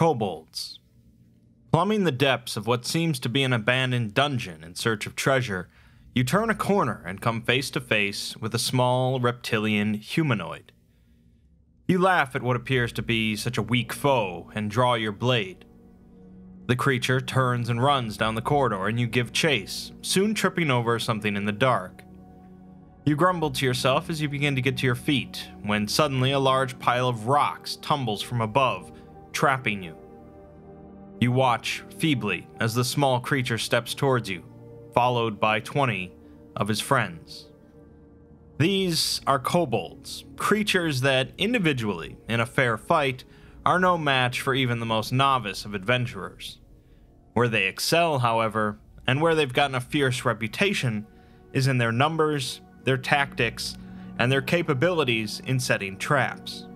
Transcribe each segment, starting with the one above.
Kobolds. Plumbing the depths of what seems to be an abandoned dungeon in search of treasure, you turn a corner and come face to face with a small reptilian humanoid. You laugh at what appears to be such a weak foe and draw your blade. The creature turns and runs down the corridor, and you give chase, soon tripping over something in the dark. You grumble to yourself as you begin to get to your feet, when suddenly a large pile of rocks tumbles from above, trapping you. You watch feebly as the small creature steps towards you, followed by 20 of his friends. These are kobolds, creatures that individually, in a fair fight, are no match for even the most novice of adventurers. Where they excel, however, and where they've gotten a fierce reputation, is in their numbers their tactics, and their capabilities in setting traps.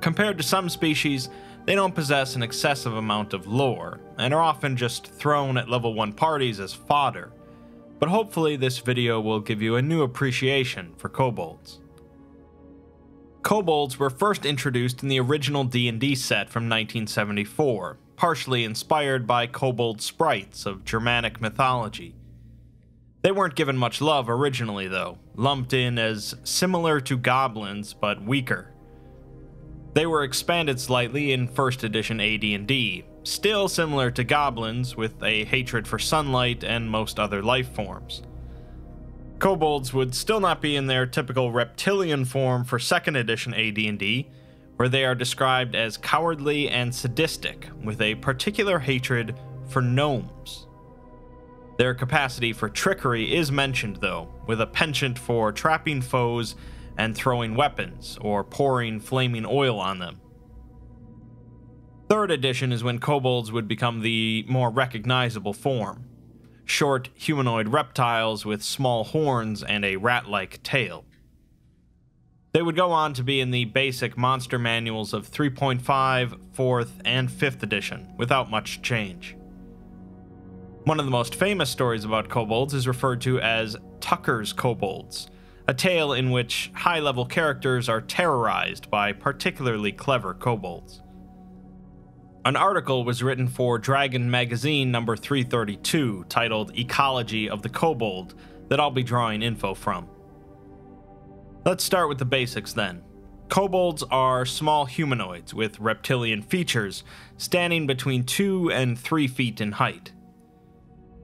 Compared to some species, they don't possess an excessive amount of lore, and are often just thrown at level 1 parties as fodder, but hopefully this video will give you a new appreciation for kobolds. Kobolds were first introduced in the original D&D set from 1974, partially inspired by kobold sprites of Germanic mythology. They weren't given much love originally, though, lumped in as similar to goblins but weaker. They were expanded slightly in 1st edition AD&D, still similar to goblins with a hatred for sunlight and most other life forms. Kobolds would still not be in their typical reptilian form for 2nd edition AD&D, where they are described as cowardly and sadistic with a particular hatred for gnomes. Their capacity for trickery is mentioned, though, with a penchant for trapping foes and throwing weapons, or pouring flaming oil on them. Third edition is when kobolds would become the more recognizable form short humanoid reptiles with small horns and a rat like tail. They would go on to be in the basic monster manuals of 3.5, 4th, and 5th edition, without much change. One of the most famous stories about kobolds is referred to as Tucker's Kobolds, a tale in which high level characters are terrorized by particularly clever kobolds. An article was written for Dragon Magazine number 332 titled Ecology of the Kobold that I'll be drawing info from. Let's start with the basics then. Kobolds are small humanoids with reptilian features, standing between 2 and 3 feet in height.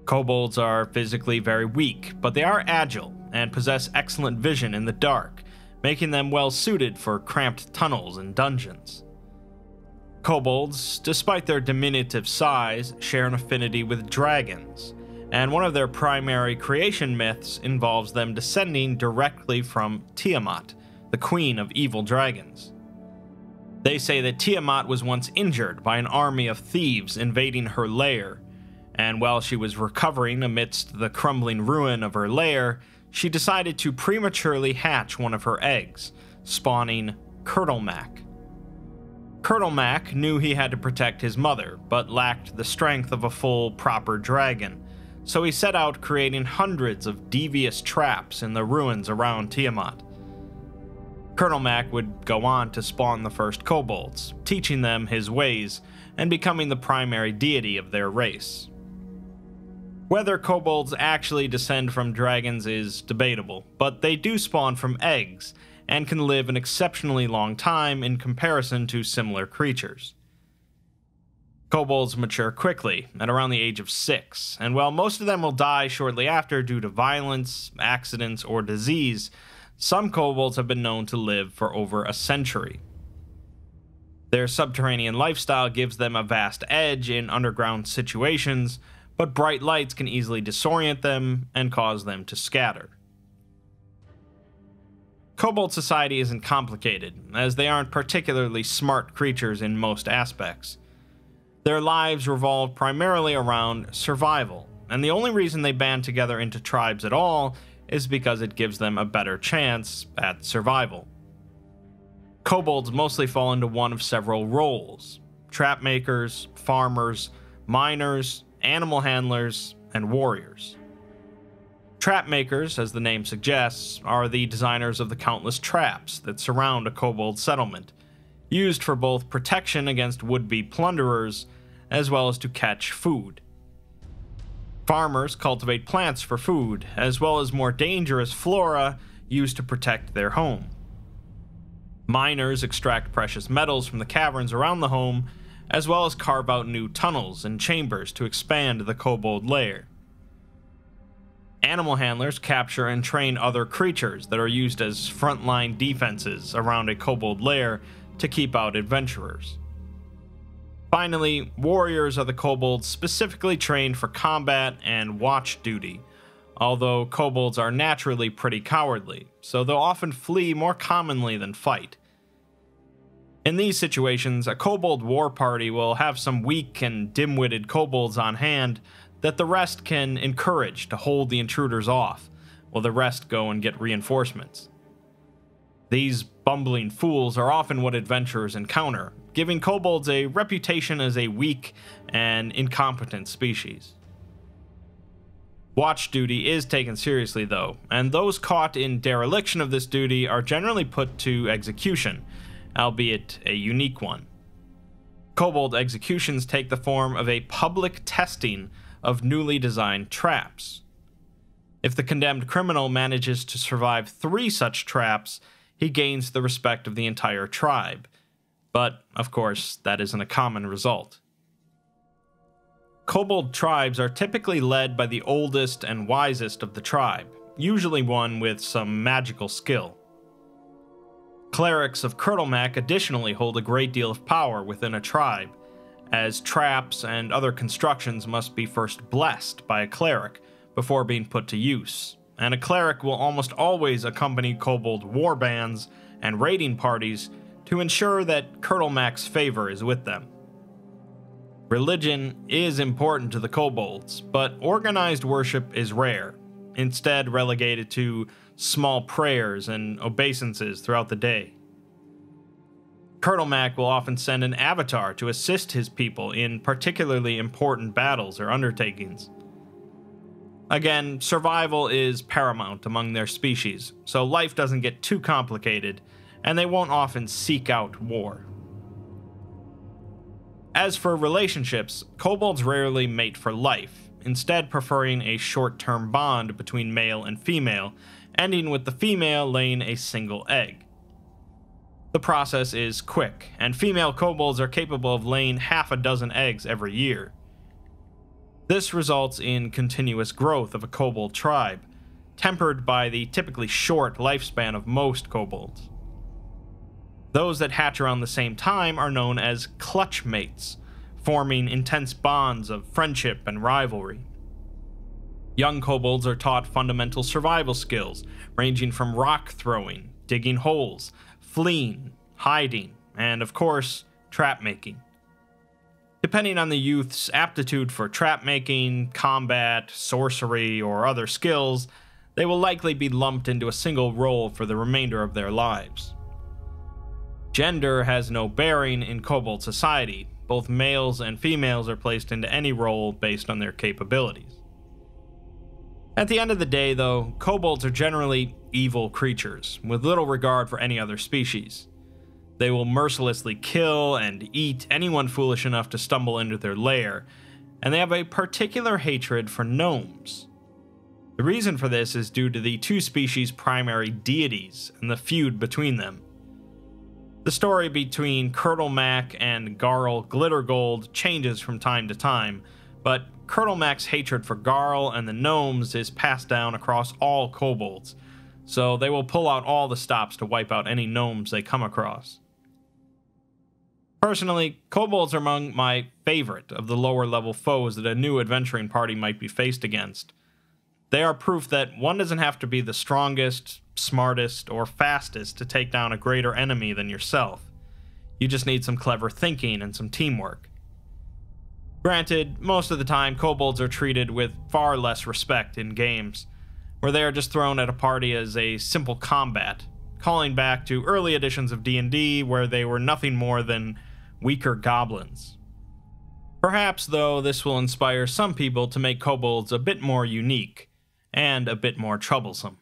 Kobolds are physically very weak, but they are agile and possess excellent vision in the dark, making them well suited for cramped tunnels and dungeons. Kobolds, despite their diminutive size, share an affinity with dragons, and one of their primary creation myths involves them descending directly from Tiamat, the queen of evil dragons. They say that Tiamat was once injured by an army of thieves invading her lair and while she was recovering amidst the crumbling ruin of her lair, she decided to prematurely hatch one of her eggs, spawning Kurtulmak. Kurtulmak knew he had to protect his mother, but lacked the strength of a full, proper dragon, so he set out creating hundreds of devious traps in the ruins around Tiamat. Kurtulmak would go on to spawn the first kobolds, teaching them his ways and becoming the primary deity of their race. Whether kobolds actually descend from dragons is debatable, but they do spawn from eggs, and can live an exceptionally long time in comparison to similar creatures. Kobolds mature quickly, at around the age of 6, and while most of them will die shortly after due to violence, accidents, or disease, some kobolds have been known to live for over a century. Their subterranean lifestyle gives them a vast edge in underground situations, but bright lights can easily disorient them and cause them to scatter. Kobold society isn't complicated, as they aren't particularly smart creatures in most aspects. Their lives revolve primarily around survival, and the only reason they band together into tribes at all is because it gives them a better chance at survival. Kobolds mostly fall into one of several roles trap makers, farmers, miners, animal handlers, and warriors. Trap makers, as the name suggests, are the designers of the countless traps that surround a kobold settlement, used for both protection against would be plunderers as well as to catch food. Farmers cultivate plants for food, as well as more dangerous flora used to protect their home. Miners extract precious metals from the caverns around the home, as well as carve out new tunnels and chambers to expand the kobold lair. Animal handlers capture and train other creatures that are used as frontline defenses around a kobold lair to keep out adventurers. Finally, warriors are the kobolds specifically trained for combat and watch duty, although kobolds are naturally pretty cowardly, so they'll often flee more commonly than fight. In these situations, a kobold war party will have some weak and dim witted kobolds on hand that the rest can encourage to hold the intruders off, while the rest go and get reinforcements. These bumbling fools are often what adventurers encounter, giving kobolds a reputation as a weak and incompetent species. Watch duty is taken seriously, though, and those caught in dereliction of this duty are generally put to execution, albeit a unique one. Kobold executions take the form of a public testing of newly designed traps. If the condemned criminal manages to survive three such traps, he gains the respect of the entire tribe. But, of course, that isn't a common result. Kobold tribes are typically led by the oldest and wisest of the tribe, usually one with some magical skill. Clerics of Kurtulmak additionally hold a great deal of power within a tribe, as traps and other constructions must be first blessed by a cleric before being put to use, and a cleric will almost always accompany kobold war bands and raiding parties to ensure that Kurtulmak's favor is with them. Religion is important to the kobolds, but organized worship is rare, instead, relegated to small prayers and obeisances throughout the day. Kurtulmak will often send an avatar to assist his people in particularly important battles or undertakings. Again, survival is paramount among their species, so life doesn't get too complicated, and they won't often seek out war. As for relationships, kobolds rarely mate for life, instead, preferring a short term bond between male and female, ending with the female laying a single egg. The process is quick, and female kobolds are capable of laying half a dozen eggs every year. This results in continuous growth of a kobold tribe, tempered by the typically short lifespan of most kobolds. Those that hatch around the same time are known as clutch mates, forming intense bonds of friendship and rivalry. Young kobolds are taught fundamental survival skills, ranging from rock throwing, digging holes, fleeing, hiding, and of course, trap making. Depending on the youth's aptitude for trap making, combat, sorcery, or other skills, they will likely be lumped into a single role for the remainder of their lives. Gender has no bearing in kobold society. Both males and females are placed into any role based on their capabilities. At the end of the day, though, kobolds are generally evil creatures, with little regard for any other species. They will mercilessly kill and eat anyone foolish enough to stumble into their lair, and they have a particular hatred for gnomes. The reason for this is due to the two species' primary deities and the feud between them. The story between Kurtulmak and Garl Glittergold changes from time to time, but Kurtulmak's hatred for Garl and the gnomes is passed down across all kobolds, so they will pull out all the stops to wipe out any gnomes they come across. Personally, kobolds are among my favorite of the lower level foes that a new adventuring party might be faced against. They are proof that one doesn't have to be the strongest, smartest, or fastest to take down a greater enemy than yourself. You just need some clever thinking and some teamwork. Granted, most of the time, kobolds are treated with far less respect in games, where they are just thrown at a party as a simple combat, calling back to early editions of D&D where they were nothing more than weaker goblins. Perhaps, though, this will inspire some people to make kobolds a bit more unique and a bit more troublesome.